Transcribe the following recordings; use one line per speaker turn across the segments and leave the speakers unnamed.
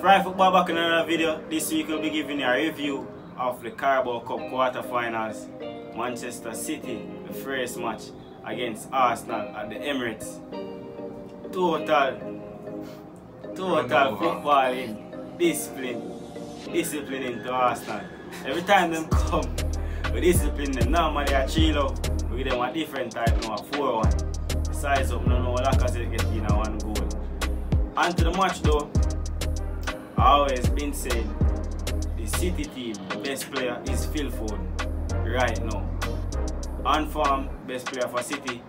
Fry Football back in another video. This week we'll be giving you a review of the Carabao Cup quarterfinals. Manchester City, the first match against Arsenal at the Emirates. Total, total footballing, discipline, discipline into Arsenal. Every time them come, we discipline them. Normally a chill out, we give them a different type now, a 4-1. Size up, no, no, said, get in a one goal. On to the match though, I always been saying the City team, best player is Phil Foden right now. On form, best player for City,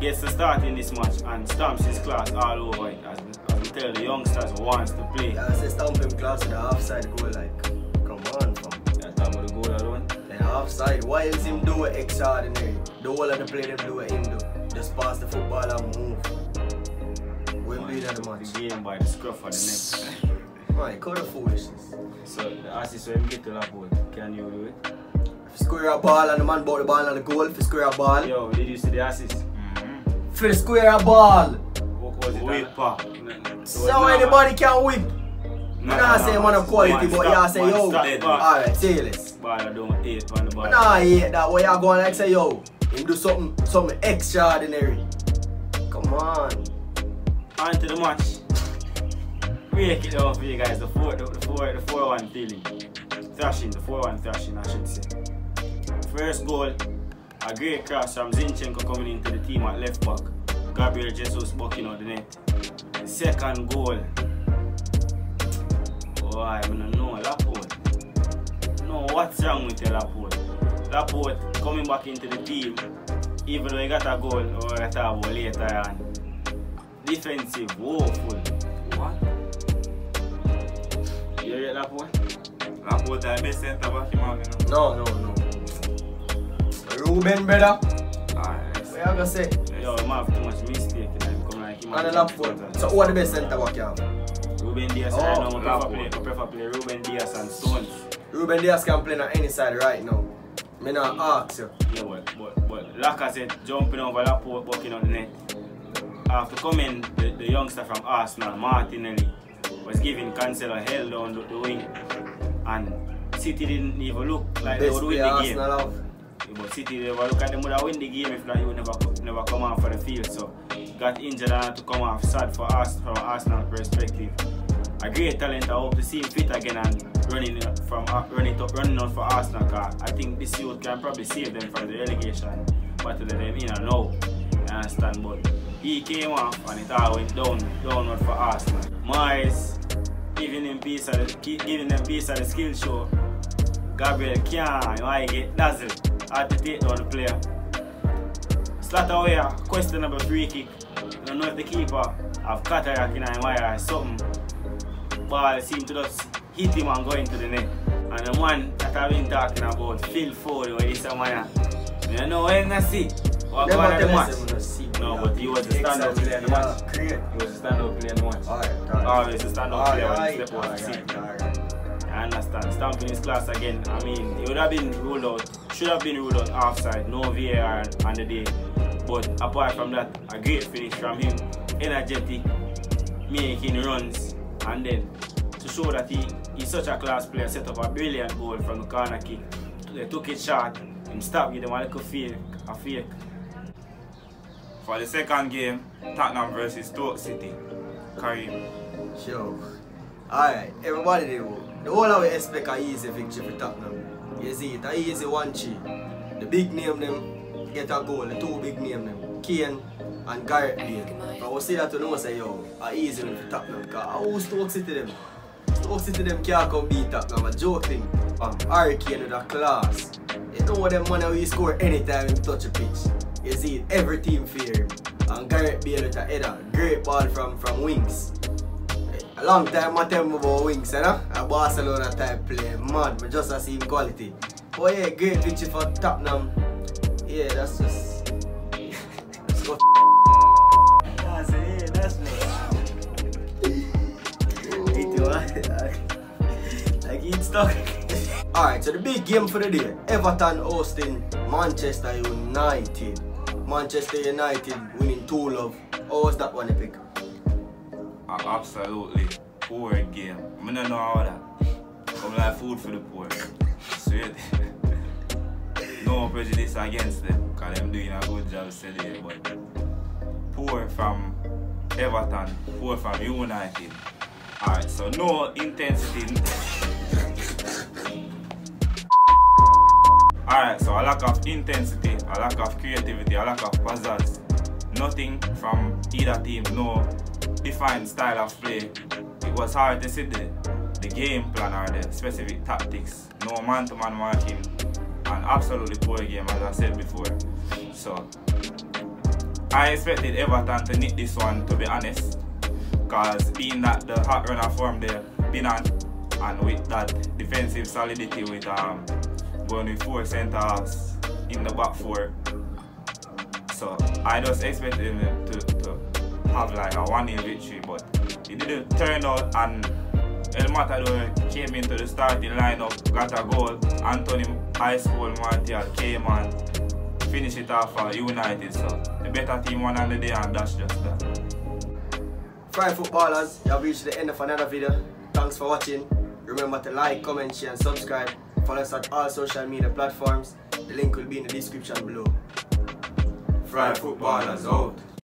gets the start in this match and stamps his class all over it as, as we tell the youngsters who wants to play.
Yeah, I say stamp him class with the offside goal, like, come on, fam.
That's about the goal alone.
The offside, why is him do it extraordinary? The whole of the play them do what him do. Just pass the football and move. When be that the match?
The game by the scruff of the neck.
My, cut the foolishness.
So the assist when we get to that ball, can you do it?
If you square a ball and the man bought the ball and the goal, if you square a ball,
Yo, did you see the assist?
if you square a ball,
What was it? Whipper.
so anybody can whip. You know I say man of quality, but you say yo. Alright, say this.
Ball I don't hate on the ball.
Nah, I hate that. Where you going like say yo, him do something, something extraordinary. Come on.
On to the match. Break it down for you guys. The four, the, the four, the four one feeling. Thrashing, the four one thrashing, I should say. First goal, a great cross from Zinchenko coming into the team at left back. Gabriel Jesus bucking out the net. Second goal. Oh, I don't know Laporte. No, what's wrong with the Laporte? Laporte coming back into the team, even though he got a goal, or got a goal later on. Defensive, woeful. You rate Laporte?
Laporte the best centre back in have, you know.
No, no, no. Ruben, brother.
Alright,
What you gonna say?
Yo, he have too much mistake in him. Come like him.
And a Laporte. So who are the best centre back you have?
Ruben Dias,
Oh,
right now, I prefer play, I prefer play Ruben Dias and Stones.
Ruben Dias can play on any side right now. Me not ask you.
Yeah, but, but, but Lacazette jumping over Laporte, bucking on the net. After coming, the, the youngster from Arsenal, Martinelli, was giving Cancelo hell down the, the wing. And City didn't even look like they would win the game.
Arsenal
But City never look at them would have win the game if not he would never never come off for the field. So got injured and had to come off sad for us from Arsenal perspective. A great talent. I hope to see him fit again and running from uh, running up running out for Arsenal. Cause I think this youth can probably save them from the relegation battle that them in and now. You understand? But he came off and it all went down downward for Arsenal. Mahrez giving him piece of the, giving them piece of the skill show. Gabriel can't, you know, get dazzled. Hard to take down the player. Slaughter questionable free kick. I don't know if the keeper have cataract in eye or something. Ball seemed to just hit him and go into the net. And the man that I've been talking about, Phil Foden, where this man. You know when I see what on the match.
no see.
No, but he was the standout player in the match.
Great.
He was the standout player in the match.
Alright, alright.
Always the standout player when he step out the
alright.
I understand. Stamping his class again. I mean, it would have been ruled out. Should have been ruled out offside. No VAR on the day. But apart from that, a great finish from him. Energetic, making runs, and then to show that he he's such a class player, set up a brilliant goal from the corner kick. They took it short and stopped, give them a little fake, a fake.
For the second game, Tottenham versus Stoke City. Karim.
Sure. Alright, everybody. The whole of we expect a easy victory for Tottenham. You see it, a easy one chi. The big name them get a goal, the two big name them, Kane and Gareth Bale. But we see that we know say yo, a easy win for Tottenham. Cause how Stoke City them? Stoke City them can't come beat Tottenham. A joke thing. Um, Harry Kane with a class. You know them man we score anytime he touch a pitch. You see every team fear him. And Gareth Bale with a header. Great ball from, from wings. A long time I tell me about wings, you know? A Barcelona type play, mad, but just as same quality. Oh yeah, great victory for Tottenham. Yeah, that's just. Let's go.
Stuck.
Alright, so the big game for the day Everton hosting Manchester United. Manchester United winning 2 love. How was that one, Epic?
A absolutely poor game. I don't know how that. Come like food for the poor. Sweet. no prejudice against them, because them doing a good job selling but poor from Everton, poor from United. Alright, so no intensity. Alright, so a lack of intensity, a lack of creativity, a lack of pizzazz. Nothing from either team, no defined style of play. It was hard to see the, the game plan or the specific tactics. No man-to-man -man marking. An absolutely poor game as I said before. So I expected Everton to nick this one to be honest. Cause being that the hot runner form they've been on and with that defensive solidity with um going with four centre halves in the back four. So I just expected to, to have like a 1 0 victory, but it didn't turn out. And El Matador came into the starting lineup, got a goal. Anthony High School Martial came and finished it off for United. So the better team won on the day, and that's just that.
Fry footballers, you have reached the end of another video. Thanks for watching. Remember to like, comment, share and subscribe. Follow us at all social media platforms. The link will be in the description below. Fry footballers out.